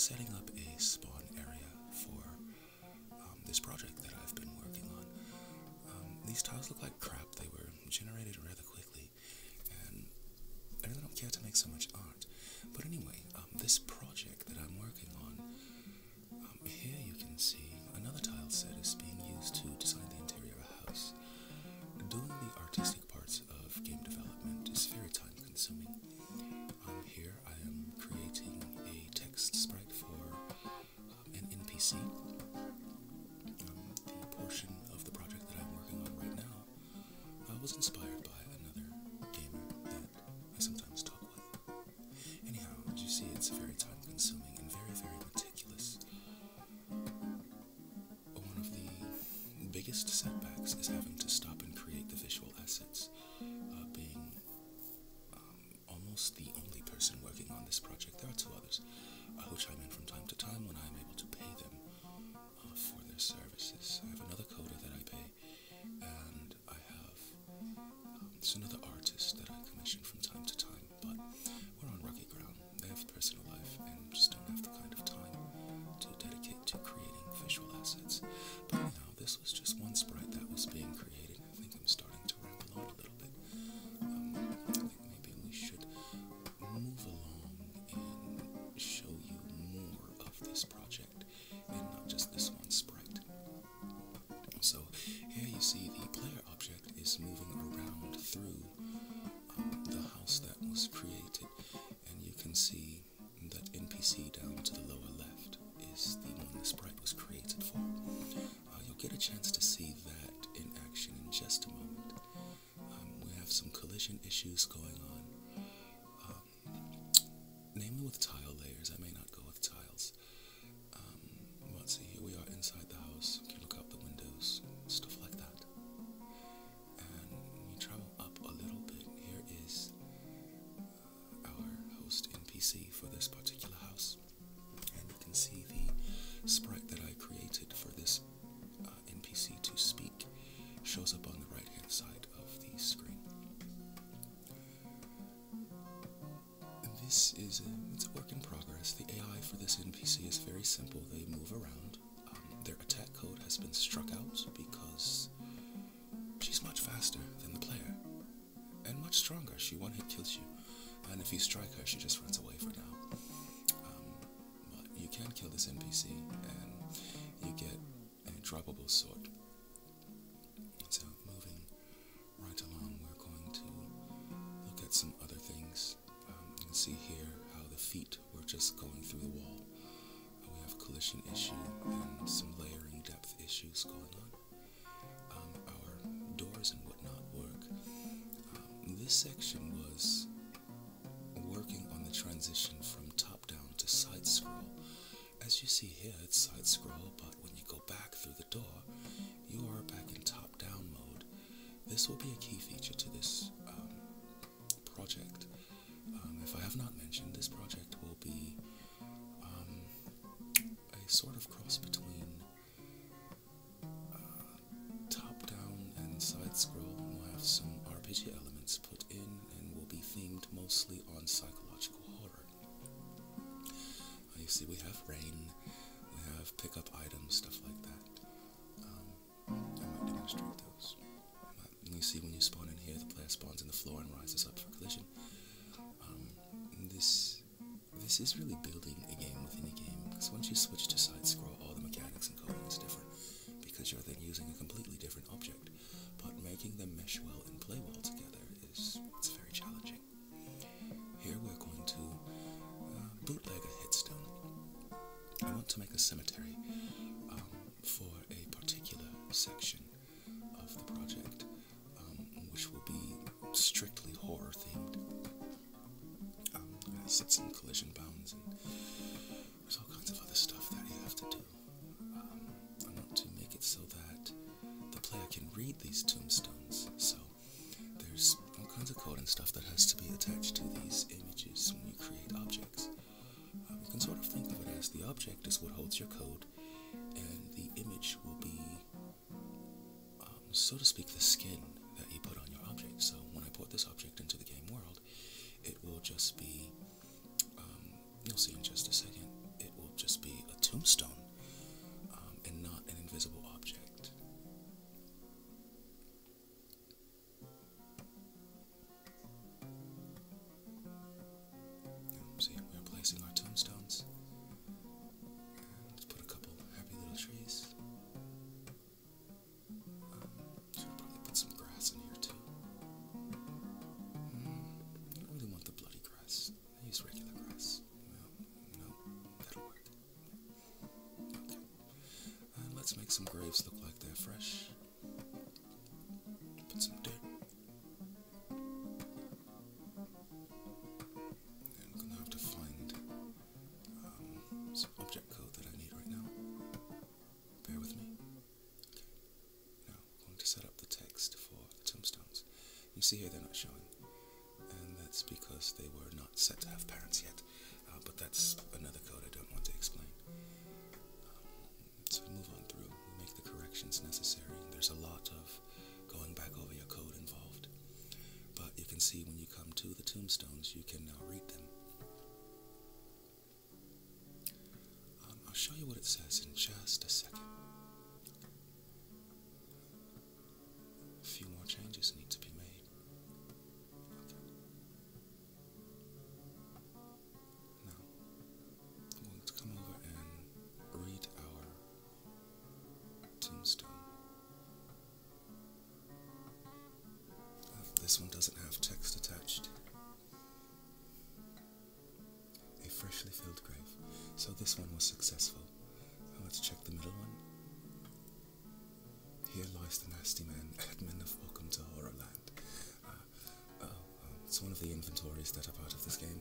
setting up biggest setbacks is having chance to see that in action in just a moment. Um, we have some collision issues going on, um, namely with tile simple. They move around. Um, their attack code has been struck out because she's much faster than the player and much stronger. She one hit kills you, and if you strike her, she just runs away for now. Um, but you can kill this NPC, and you get a droppable sword. So moving right along, we're going to look at some other things. Um, you can see here how the feet were just going through the wall. Issue and some layering depth issues going on. Um, our doors and whatnot work. Um, this section was working on the transition from top down to side scroll. As you see here, it's side scroll, but when you go back through the door, you are back in top down mode. This will be a key feature to this um, project. Um, if I have not mentioned, this project will be sort of cross between uh, top down and side scroll. We'll have some RPG elements put in and will be themed mostly on psychological horror. You see, we have rain, we have pickup items, stuff like that. Um, I might demonstrate those. You see, when you spawn in here, the player spawns in the floor and rises up for collision. Um, this this is really building once you switch to side scroll, all the mechanics and coding is different because you're then using a completely different object. But making them mesh well and play well together is it's very challenging. Here we're going to uh, bootleg a headstone. I want to make a cemetery um, for a particular section of the project, um, which will be strictly horror themed. Um, sits in collision bounds, and these tombstones. So there's all kinds of code and stuff that has to be attached to these images when you create objects. Um, you can sort of think of it as the object is what holds your code, and the image will be, um, so to speak, the skin that you put on your object. So when I put this object into the game world, it will just be, um, you'll see in just a second, it will just be a tombstone can see when you come to the tombstones, you can now read them. Um, I'll show you what it says in just a second. This one was successful. Let's check the middle one. Here lies the nasty man, admin of Welcome to Horrorland. Uh, oh, um, it's one of the inventories that are part of this game.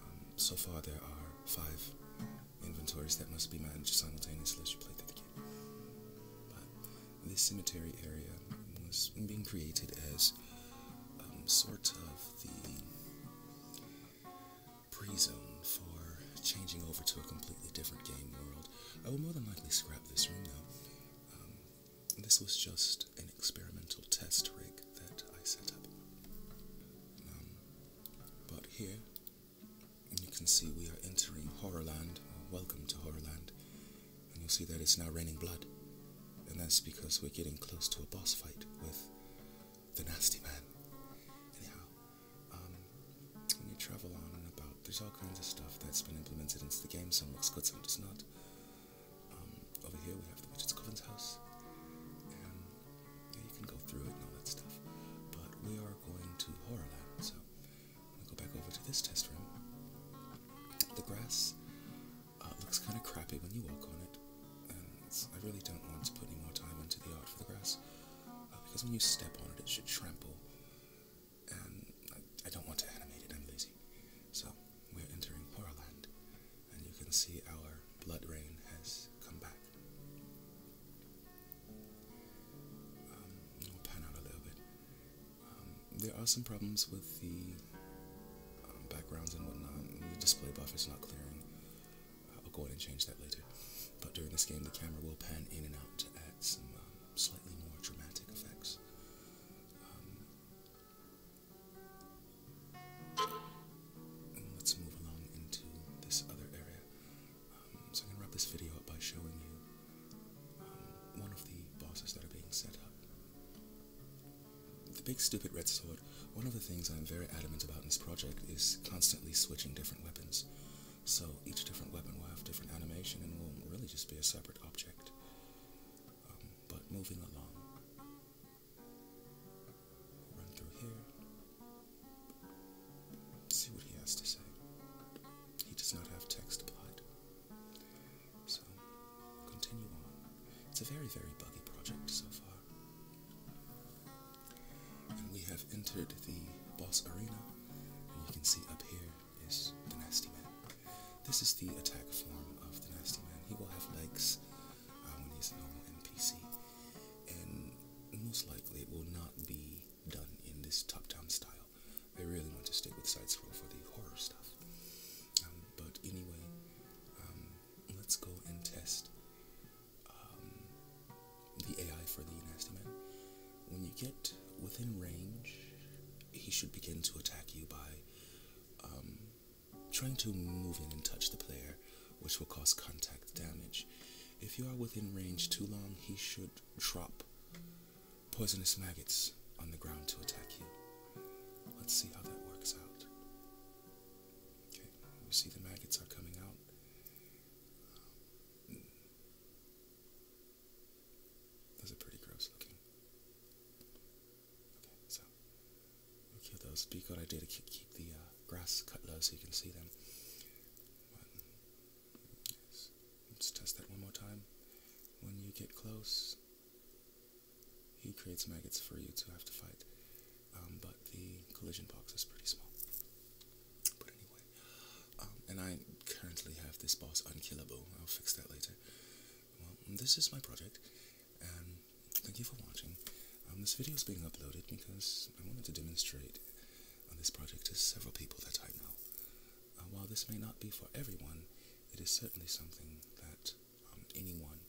Um, so far, there are five inventories that must be managed simultaneously as you play through the game. But this cemetery area was being created as um, sort of the pre-zone changing over to a completely different game world. I will more than likely scrap this room though. Um, this was just an experimental test rig that I set up. Um, but here, you can see we are entering Horrorland. welcome to Horrorland. And you'll see that it's now raining blood. And that's because we're getting close to a boss fight with the Nasty Man. Anyhow, um, when you travel on there's all kinds of stuff that's been implemented into the game. Some looks good, some does not. Um, over here we have the Witch's Coven's house. And yeah, you can go through it and all that stuff. But we are going to Horrorland, so I'm gonna go back over to this test room. The grass uh, looks kind of crappy when you walk on it, and I really don't want to put any more time into the art for the grass uh, because when you step on it, it should trample, are some problems with the um, backgrounds and whatnot. The display buffer is not clearing. I'll go ahead and change that later. But during this game, the camera will pan in and out to add some um, slightly big stupid red sword. One of the things I'm very adamant about in this project is constantly switching different weapons. So each different weapon will have different animation and will really just be a separate object. Um, but moving along, have entered the boss arena, and you can see up here is the Nasty Man. This is the attack form of the Nasty Man. He will have legs uh, when he's a normal NPC, and most likely it will not be done in this top-down style. I really want to stick with side scroll for the horror stuff. Um, but anyway, um, let's go and test um, the AI for the Nasty Man. When you get within range, he should begin to attack you by um, trying to move in and touch the player, which will cause contact damage. If you are within range too long, he should drop poisonous maggots on the ground to attack you. Let's see how that works out. Okay, we see the maggots are coming out. Those are pretty gross looking. Okay, so we kill those. Be a good idea to keep, keep the uh, grass cut low so you can see them. But, yes. Let's test that one more time. When you get close, he creates maggots for you to have to fight. Um, but the collision box is pretty small. But anyway, um, and I currently have this boss unkillable. I'll fix that later. Well, this is my project, and thank you for watching. Um, this video is being uploaded because I wanted to demonstrate on this project to several people that I know. Uh, while this may not be for everyone, it is certainly something that um, anyone